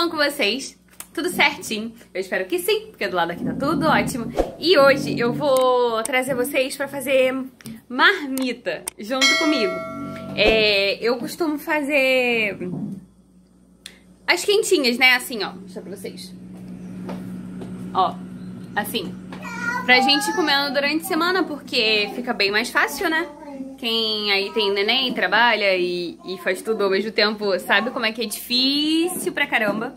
bom com vocês? Tudo certinho? Eu espero que sim, porque do lado aqui tá tudo ótimo. E hoje eu vou trazer vocês pra fazer marmita junto comigo. É, eu costumo fazer as quentinhas, né? Assim, ó. Vou mostrar pra vocês. Ó, assim. Pra gente ir comendo durante a semana, porque fica bem mais fácil, né? Quem aí tem neném, trabalha e, e faz tudo ao mesmo tempo, sabe como é que é difícil pra caramba.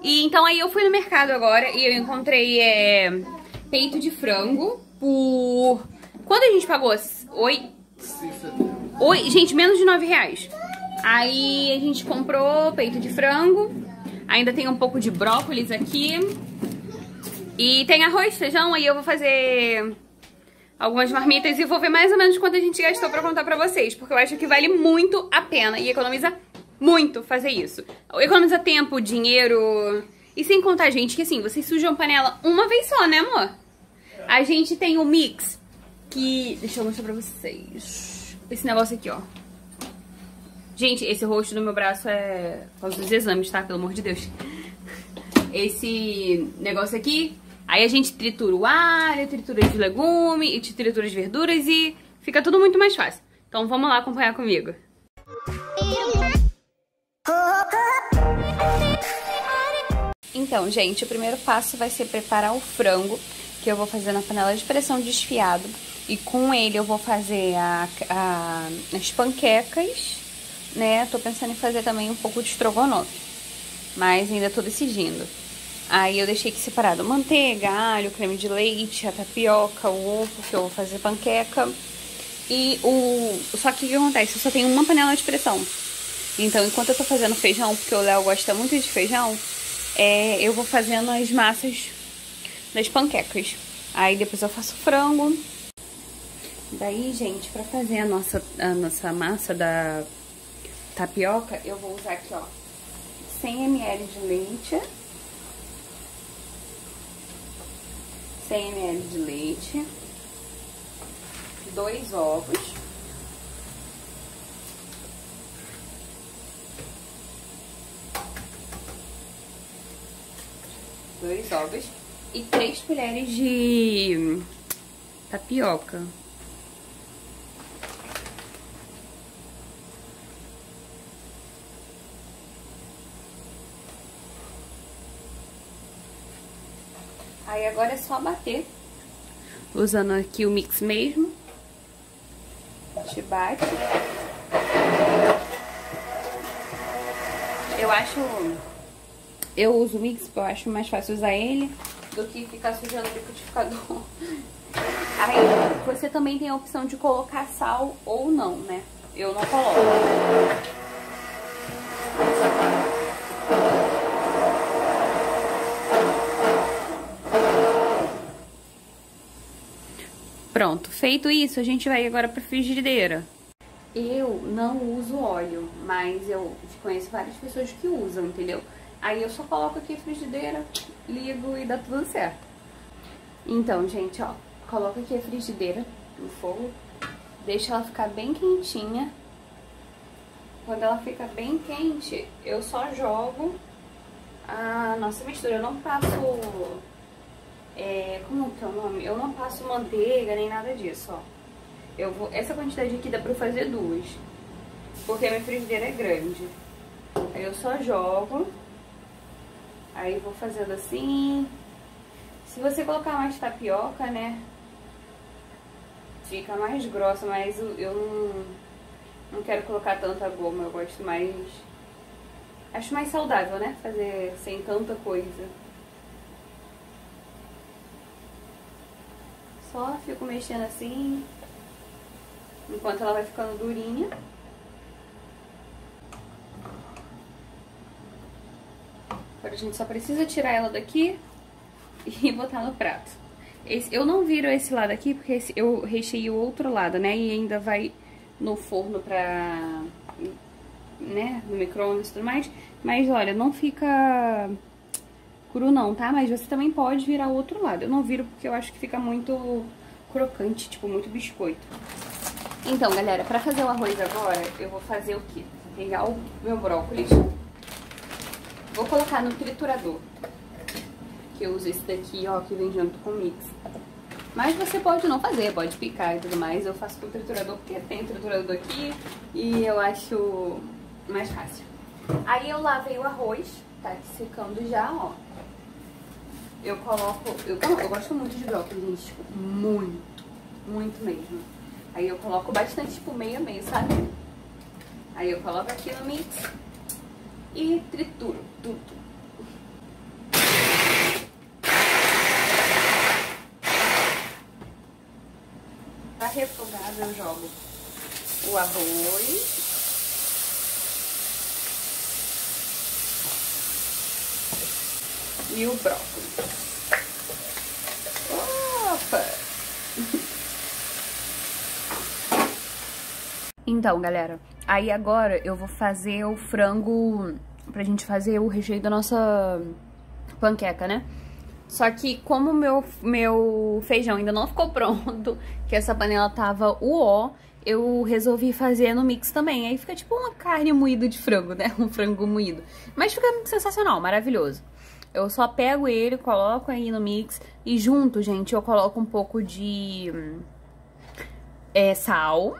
E então aí eu fui no mercado agora e eu encontrei é, peito de frango por... Quanto a gente pagou? Oi? Oi, gente, menos de 9 reais. Aí a gente comprou peito de frango. Ainda tem um pouco de brócolis aqui. E tem arroz, feijão, aí eu vou fazer algumas marmitas e vou ver mais ou menos quanto a gente gastou pra contar pra vocês, porque eu acho que vale muito a pena e economiza muito fazer isso. Economiza tempo, dinheiro e sem contar, gente, que assim, vocês sujam panela uma vez só, né, amor? A gente tem o mix que... Deixa eu mostrar pra vocês. Esse negócio aqui, ó. Gente, esse rosto do meu braço é por causa dos exames, tá? Pelo amor de Deus. Esse negócio aqui Aí a gente tritura o alho, tritura de legume, e tritura as verduras e fica tudo muito mais fácil. Então vamos lá acompanhar comigo. Então, gente, o primeiro passo vai ser preparar o frango, que eu vou fazer na panela de pressão desfiado. E com ele eu vou fazer a, a, as panquecas, né? Tô pensando em fazer também um pouco de estrogonofe, mas ainda tô decidindo. Aí eu deixei aqui separado manteiga, alho, creme de leite, a tapioca, o ovo, que eu vou fazer panqueca. E o... Só que o que acontece? Eu só tenho uma panela de pressão. Então, enquanto eu tô fazendo feijão, porque o Léo gosta muito de feijão, é, eu vou fazendo as massas das panquecas. Aí depois eu faço frango. Daí, gente, pra fazer a nossa, a nossa massa da tapioca, eu vou usar aqui, ó, 100 ml de leite. 100 ml de leite, dois ovos, dois ovos e três colheres de tapioca. Aí agora é só bater. Usando aqui o mix mesmo. A gente bate. Eu acho... Eu uso o mix porque eu acho mais fácil usar ele do que ficar sujando o liquidificador. Aí você também tem a opção de colocar sal ou não, né? Eu não coloco. Pronto, feito isso, a gente vai agora pra frigideira. Eu não uso óleo, mas eu conheço várias pessoas que usam, entendeu? Aí eu só coloco aqui a frigideira, ligo e dá tudo certo. Então, gente, ó, coloco aqui a frigideira no fogo, deixa ela ficar bem quentinha. Quando ela fica bem quente, eu só jogo a nossa mistura. Eu não passo é, como que é o nome? Eu não passo manteiga nem nada disso, ó. Eu vou, essa quantidade aqui dá pra fazer duas, porque a minha frigideira é grande. Aí eu só jogo, aí vou fazendo assim. Se você colocar mais tapioca, né, fica mais grossa, mas eu não, não quero colocar tanta goma, eu gosto mais... Acho mais saudável, né, fazer sem tanta coisa. Só fico mexendo assim, enquanto ela vai ficando durinha. Agora a gente só precisa tirar ela daqui e botar no prato. Esse, eu não viro esse lado aqui porque esse, eu recheei o outro lado, né? E ainda vai no forno pra... né? No micro-ondas e tudo mais. Mas olha, não fica cru não, tá? Mas você também pode virar o outro lado. Eu não viro porque eu acho que fica muito crocante, tipo, muito biscoito. Então, galera, pra fazer o arroz agora, eu vou fazer o quê? Vou pegar o meu brócolis. Vou colocar no triturador. Que eu uso esse daqui, ó, que vem junto com o mix. Mas você pode não fazer, pode picar e tudo mais. Eu faço com o triturador porque tem triturador aqui e eu acho mais fácil. Aí eu lavei o arroz, tá secando já, ó. Eu coloco... Eu, eu gosto muito de brócolis, gente, tipo, muito, muito mesmo. Aí eu coloco bastante, tipo, meio a meio, sabe? Aí eu coloco aqui no mix e trituro tudo. Pra refogar eu jogo o arroz. E o brócolis. Opa! Então, galera, aí agora eu vou fazer o frango pra gente fazer o recheio da nossa panqueca, né? Só que como meu meu feijão ainda não ficou pronto, que essa panela tava uó, eu resolvi fazer no mix também. Aí fica tipo uma carne moída de frango, né? Um frango moído. Mas fica sensacional, maravilhoso. Eu só pego ele, coloco aí no mix e junto, gente, eu coloco um pouco de é, sal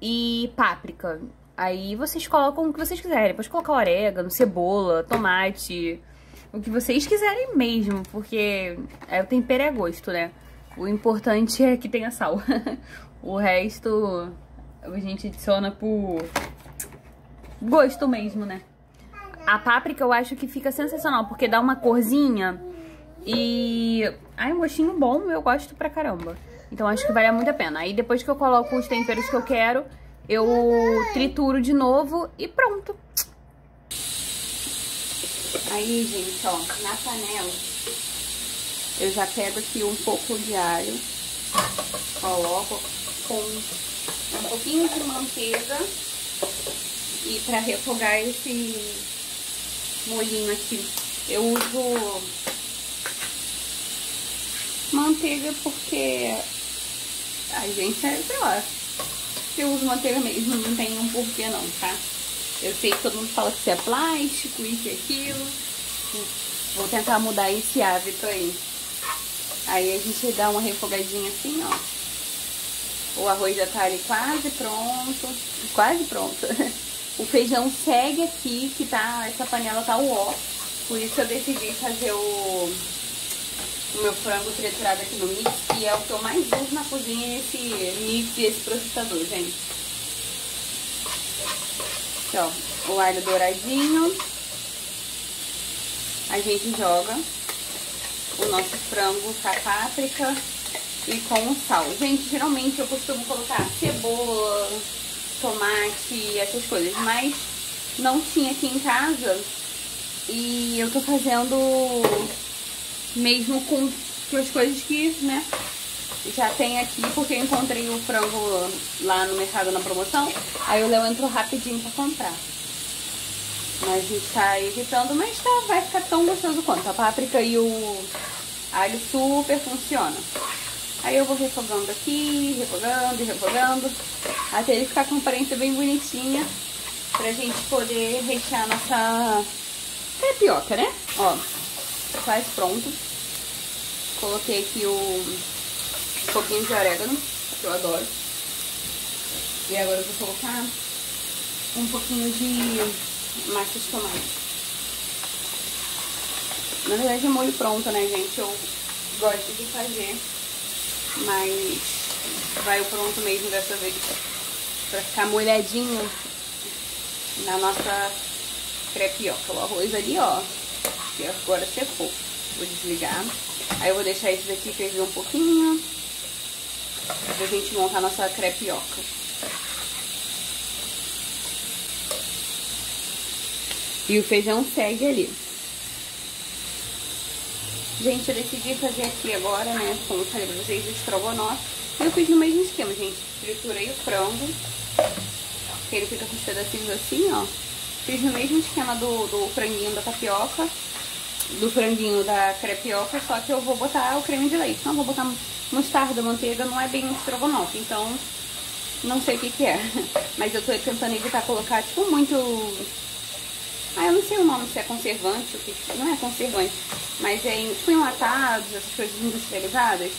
e páprica. Aí vocês colocam o que vocês quiserem. Pode colocar orégano, cebola, tomate, o que vocês quiserem mesmo, porque é, o tempero é gosto, né? O importante é que tenha sal. o resto a gente adiciona por gosto mesmo, né? A páprica eu acho que fica sensacional, porque dá uma corzinha e... Ai, um gostinho bom, eu gosto pra caramba. Então acho que vale muito a pena. Aí depois que eu coloco os temperos que eu quero, eu trituro de novo e pronto. Aí, gente, ó, na panela, eu já pego aqui um pouco de alho, coloco com um pouquinho de manteiga e pra refogar esse molhinho aqui, eu uso manteiga porque a gente é, lá, eu uso manteiga mesmo, não tem um porquê não, tá? Eu sei que todo mundo fala que isso é plástico, isso e aquilo. Vou tentar mudar esse hábito aí. Aí a gente dá uma refogadinha assim, ó. O arroz já tá ali quase pronto. Quase pronto. O feijão segue aqui, que tá. Essa panela tá o ó. Por isso eu decidi fazer o, o meu frango triturado aqui no mix, que é o que eu mais uso na cozinha, esse mix e esse processador, gente. Aqui, ó, o alho douradinho. A gente joga o nosso frango com a páprica e com o sal. Gente, geralmente eu costumo colocar cebola, tomate, essas coisas, mas não tinha aqui em casa e eu tô fazendo mesmo com as coisas que, né, já tem aqui, porque eu encontrei o frango lá no mercado na promoção, aí o Léo entrou rapidinho pra comprar. Mas a gente tá evitando, mas tá, vai ficar tão gostoso quanto. A páprica e o alho super funciona. Aí eu vou refogando aqui, refogando refogando, até ele ficar com aparência bem bonitinha, pra gente poder rechear nossa crepioca, né? Ó, quase pronto. Coloquei aqui o um pouquinho de orégano, que eu adoro. E agora eu vou colocar um pouquinho de massa de tomate. Na verdade é molho pronto, né, gente? Eu gosto de fazer, mas vai o pronto mesmo dessa vez. Pra ficar molhadinho na nossa crepioca. O arroz ali, ó, que agora secou. Vou desligar. Aí eu vou deixar esse daqui ferver um pouquinho pra gente montar nossa crepioca. E o feijão segue ali. Gente, eu decidi fazer aqui agora, né, como eu falei pra vocês, o estrogonofe. Eu fiz no mesmo esquema, gente. Triturei o frango, que ele fica com os pedacinhos assim, ó. Fiz no mesmo esquema do, do franguinho da tapioca, do franguinho da crepioca, só que eu vou botar o creme de leite. Não vou botar mostarda, manteiga, não é bem um estrogonofe, então não sei o que que é. Mas eu tô tentando evitar colocar, tipo, muito Ah, eu não sei o nome, se é conservante, o que não é conservante, mas é em enlatados, essas coisas industrializadas,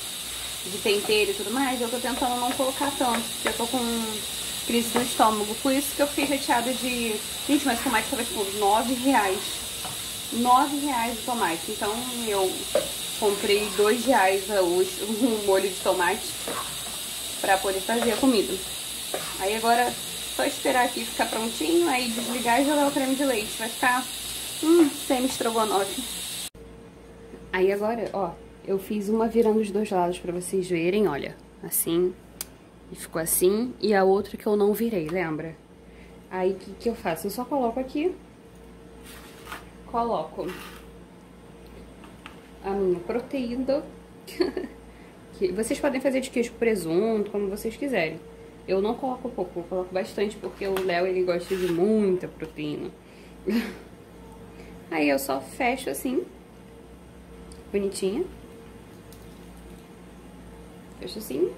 de tempero e tudo mais, eu tô tentando não colocar tanto, porque eu tô com crise no estômago. Por isso que eu fiquei chateada de... Gente, mas o tomate tava tipo 9 reais. 9 reais o tomate. Então eu comprei 2 reais hoje um molho de tomate pra poder fazer a comida. Aí agora só esperar aqui ficar prontinho, aí desligar e jogar o creme de leite. Vai ficar hum, semi-estrogonofe. Aí agora, ó, eu fiz uma virando os dois lados pra vocês verem, olha. Assim, e ficou assim. E a outra que eu não virei, lembra? Aí, o que, que eu faço? Eu só coloco aqui. Coloco a minha proteína. que vocês podem fazer de queijo presunto, como vocês quiserem. Eu não coloco pouco, eu coloco bastante, porque o Léo, ele gosta de muita proteína. Aí eu só fecho assim, bonitinha. Fecho assim,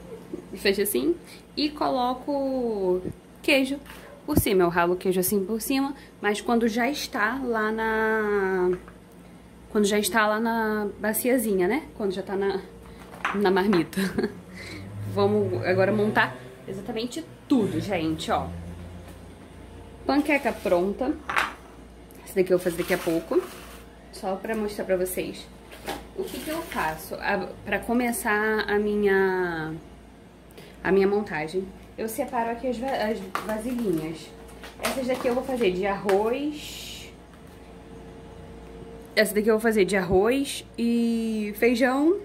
fecho assim, e coloco queijo por cima. Eu ralo o queijo assim por cima, mas quando já está lá na... Quando já está lá na baciazinha, né? Quando já tá na, na marmita. Vamos agora montar exatamente tudo, gente, ó. Panqueca pronta. Essa daqui eu vou fazer daqui a pouco. Só pra mostrar pra vocês. O que que eu faço pra começar a minha, a minha montagem? Eu separo aqui as, as vasilhinhas. Essas daqui eu vou fazer de arroz... Essa daqui eu vou fazer de arroz e feijão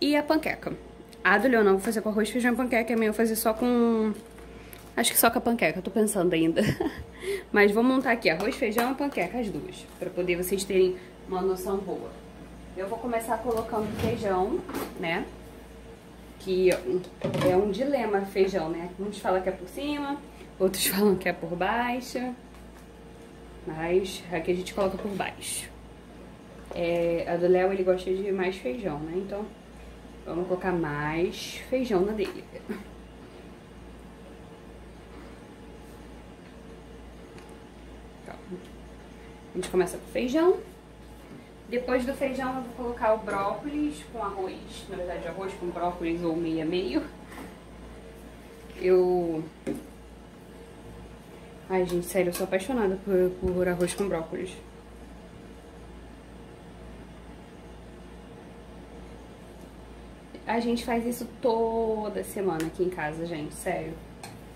e a panqueca. A do Leonão vou fazer com arroz, feijão e panqueca. A minha eu vou fazer só com... Acho que só com a panqueca, tô pensando ainda. Mas vou montar aqui arroz, feijão e panqueca, as duas. Pra poder vocês terem uma noção boa. Eu vou começar colocando feijão, né? Que é um dilema feijão, né? Uns falam que é por cima, outros falam que é por baixo. Mas aqui a gente coloca por baixo. É, a do Léo, ele gosta de mais feijão, né? Então, Vamos colocar mais feijão na dele. Então, a gente começa com feijão. Depois do feijão eu vou colocar o brócolis com arroz. Na verdade, arroz com brócolis ou meia meio. Eu... Ai, gente, sério, eu sou apaixonada por, por arroz com brócolis. A gente faz isso toda semana aqui em casa, gente, sério.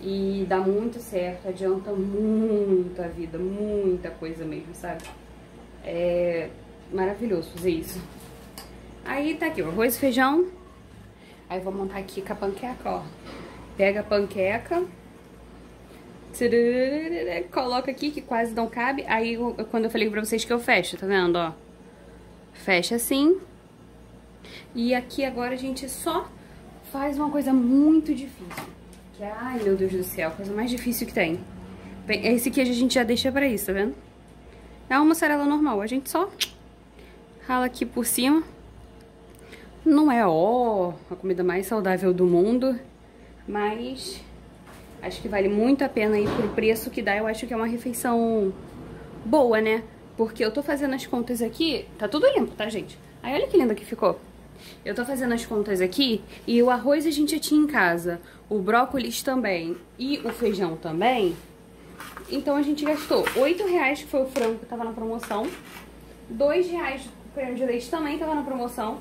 E dá muito certo, adianta muito a vida, muita coisa mesmo, sabe? É maravilhoso fazer isso. Aí tá aqui o arroz e feijão. Aí vou montar aqui com a panqueca, ó. Pega a panqueca. Coloca aqui que quase não cabe. Aí quando eu falei pra vocês que eu fecho, tá vendo, ó? Fecha assim. E aqui agora a gente só faz uma coisa muito difícil. Que é, ai meu Deus do céu, a coisa mais difícil que tem. Esse queijo a gente já deixa pra isso, tá vendo? É uma mussarela normal, a gente só rala aqui por cima. Não é, ó, a comida mais saudável do mundo, mas acho que vale muito a pena aí pro preço que dá. Eu acho que é uma refeição boa, né? Porque eu tô fazendo as contas aqui, tá tudo limpo, tá, gente? Aí olha que linda que ficou. Eu tô fazendo as contas aqui e o arroz a gente já tinha em casa, o brócolis também e o feijão também. Então a gente gastou 8 reais, que foi o frango que tava na promoção. 2 reais o creme de leite também tava na promoção.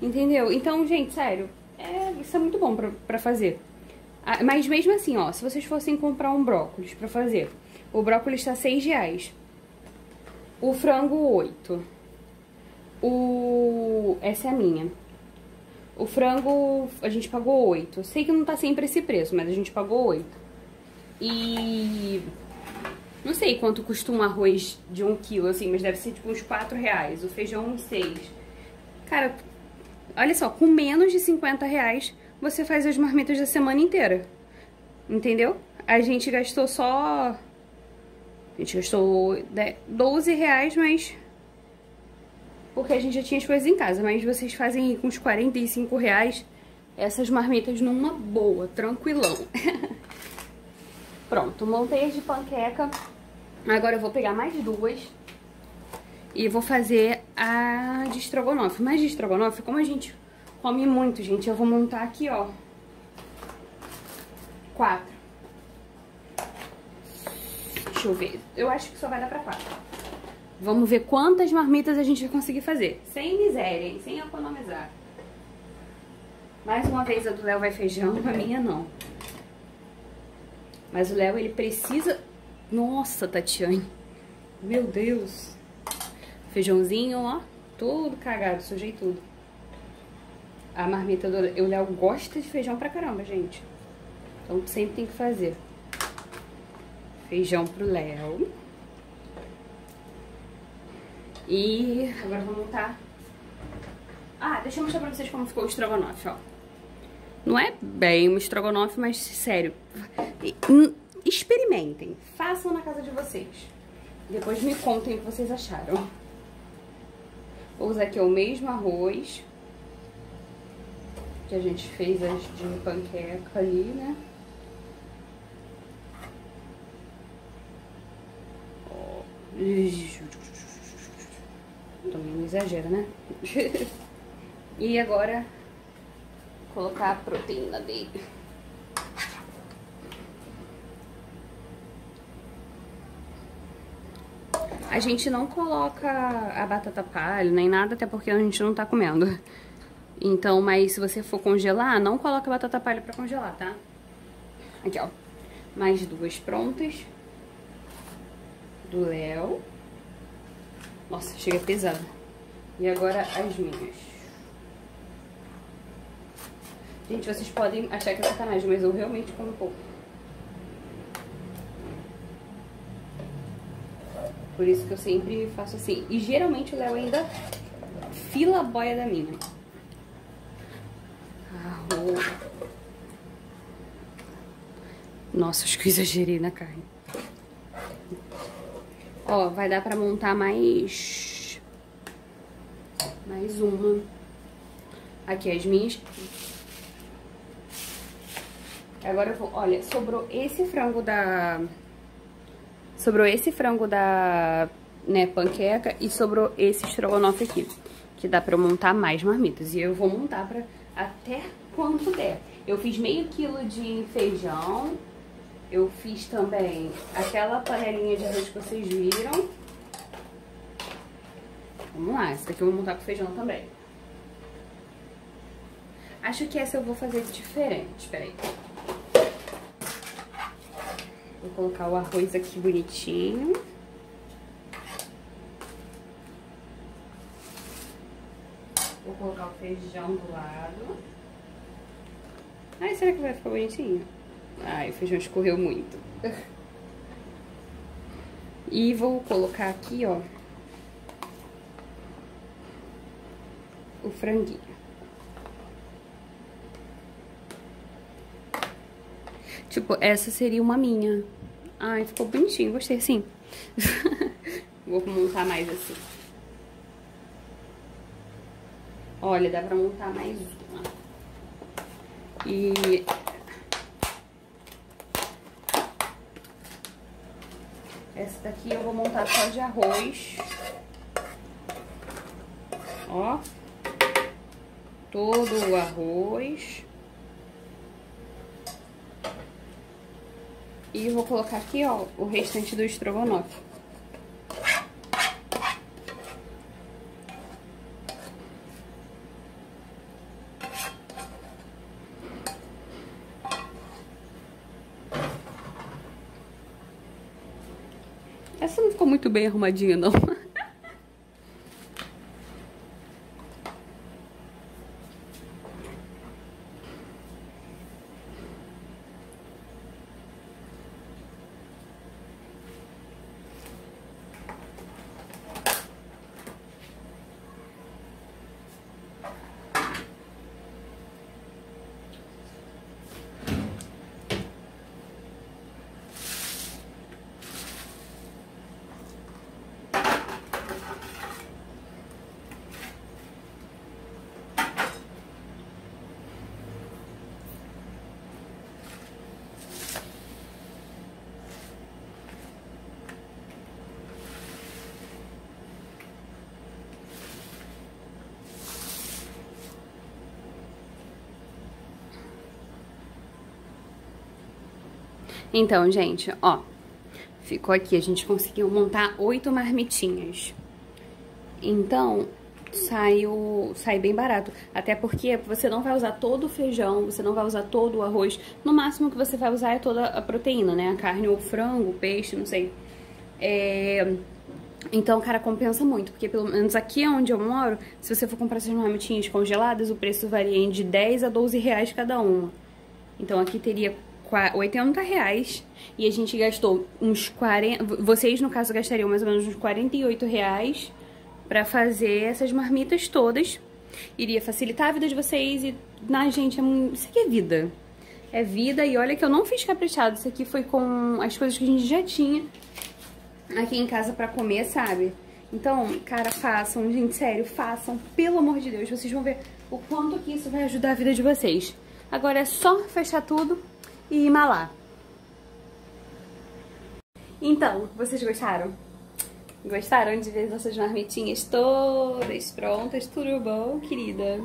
Entendeu? Então, gente, sério, é, isso é muito bom pra, pra fazer. Ah, mas mesmo assim, ó, se vocês fossem comprar um brócolis pra fazer, o brócolis tá 6 reais. O frango, 8 o... Essa é a minha. O frango a gente pagou 8. Eu sei que não tá sempre esse preço, mas a gente pagou 8. E... Não sei quanto custa um arroz de 1 um quilo, assim, mas deve ser tipo uns 4 reais. O feijão uns 6. Cara, olha só, com menos de 50 reais você faz as marmitas da semana inteira. Entendeu? A gente gastou só... A gente gastou 12 reais, mas porque a gente já tinha as coisas em casa, mas vocês fazem com uns 45 reais essas marmitas numa boa, tranquilão. Pronto, montei as de panqueca. Agora eu vou pegar mais duas e vou fazer a de estrogonofe. Mas de estrogonofe, como a gente come muito, gente, eu vou montar aqui, ó. Quatro. Deixa eu ver. Eu acho que só vai dar pra quatro. Vamos ver quantas marmitas a gente vai conseguir fazer. Sem miséria, hein? Sem economizar. Mais uma vez a do Léo vai feijão, a minha não. Mas o Léo, ele precisa... Nossa, Tatiane. Meu Deus. Feijãozinho, ó. Tudo cagado, sujei tudo. A marmita do Léo. O Léo gosta de feijão pra caramba, gente. Então sempre tem que fazer. Feijão pro Léo. E agora vou montar... Ah, deixa eu mostrar pra vocês como ficou o estrogonofe, ó. Não é bem um estrogonofe, mas sério. Experimentem. Façam na casa de vocês. Depois me contem o que vocês acharam. Vou usar aqui o mesmo arroz que a gente fez as de panqueca ali, né? Também não exagera, né? e agora colocar a proteína dele. A gente não coloca a batata palha nem nada, até porque a gente não tá comendo. Então, mas se você for congelar, não coloca a batata palha pra congelar, tá? Aqui, ó. Mais duas prontas. Do Léo. Nossa, chega pesada. E agora as minhas. Gente, vocês podem achar que é sacanagem, mas eu realmente como pouco. Por isso que eu sempre faço assim. E geralmente o Léo ainda fila a boia da. Arroz. Nossa, acho que eu exagerei na carne. Ó, vai dar pra montar mais... Mais uma. Aqui as minhas. Agora eu vou... Olha, sobrou esse frango da Sobrou esse frango da né, panqueca e sobrou esse estrogonofe aqui. Que dá pra eu montar mais marmitas. E eu vou montar pra até quanto der. Eu fiz meio quilo de feijão. Eu fiz também aquela panelinha de arroz que vocês viram. Vamos lá, essa daqui eu vou montar com feijão também. Acho que essa eu vou fazer diferente, peraí. Vou colocar o arroz aqui bonitinho. Vou colocar o feijão do lado. Ai, será que vai ficar bonitinho? Ai, o feijão escorreu muito. E vou colocar aqui, ó, o franguinho. Tipo, essa seria uma minha. Ai, ficou bonitinho, gostei assim. Vou montar mais assim. Olha, dá pra montar mais uma. E... Essa daqui eu vou montar só de arroz. Ó. Todo o arroz. E vou colocar aqui, ó, o restante do estrogonofe. Essa não ficou muito bem arrumadinha, não. Então, gente, ó, ficou aqui, a gente conseguiu montar oito marmitinhas. Então, saiu, sai bem barato. Até porque você não vai usar todo o feijão, você não vai usar todo o arroz. No máximo que você vai usar é toda a proteína, né? A carne ou frango, peixe, não sei. É... Então, cara, compensa muito, porque pelo menos aqui onde eu moro, se você for comprar essas marmitinhas congeladas, o preço varia de 10 a 12 reais cada uma. Então aqui teria 80 reais e a gente gastou uns 40... Vocês, no caso, gastariam mais ou menos uns 48 reais pra fazer essas marmitas todas. Iria facilitar a vida de vocês e, na gente, é isso aqui é vida. É vida e olha que eu não fiz caprichado. Isso aqui foi com as coisas que a gente já tinha aqui em casa pra comer, sabe? Então, cara, façam, gente, sério, façam, pelo amor de Deus. Vocês vão ver o quanto que isso vai ajudar a vida de vocês. Agora é só fechar tudo e malar. Então, vocês gostaram? Gostaram de ver nossas marmitinhas todas prontas? Tudo bom, querida?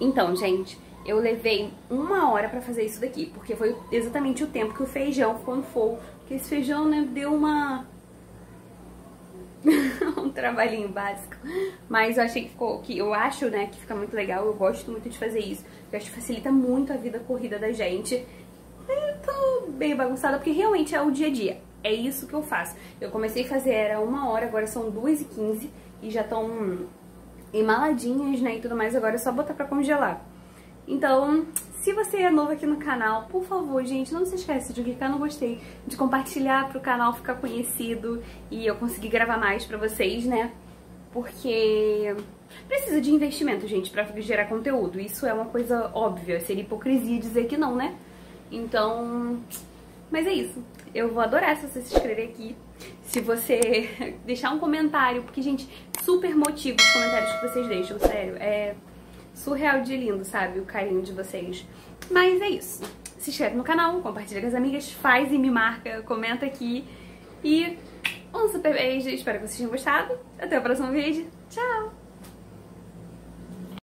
Então, gente, eu levei uma hora pra fazer isso daqui, porque foi exatamente o tempo que o feijão ficou no fogo. Porque esse feijão, né, deu uma... um trabalhinho básico. Mas eu achei que ficou, que eu acho, né, que fica muito legal. Eu gosto muito de fazer isso. Eu acho que facilita muito a vida corrida da gente. Eu tô bem bagunçada, porque realmente é o dia a dia. É isso que eu faço. Eu comecei a fazer, era uma hora, agora são duas e quinze. E já estão emaladinhas, né, e tudo mais. Agora é só botar pra congelar. Então, se você é novo aqui no canal, por favor, gente, não se esqueça de clicar no gostei, de compartilhar pro canal ficar conhecido e eu conseguir gravar mais pra vocês, né? Porque precisa de investimento, gente, pra gerar conteúdo. Isso é uma coisa óbvia, seria hipocrisia dizer que não, né? Então, mas é isso. Eu vou adorar se você se inscrever aqui, se você deixar um comentário, porque, gente, super motivo os comentários que vocês deixam, sério. É surreal de lindo, sabe? O carinho de vocês. Mas é isso. Se inscreve no canal, compartilha com as amigas, faz e me marca, comenta aqui. E um super beijo, espero que vocês tenham gostado. Até o próximo vídeo. Tchau!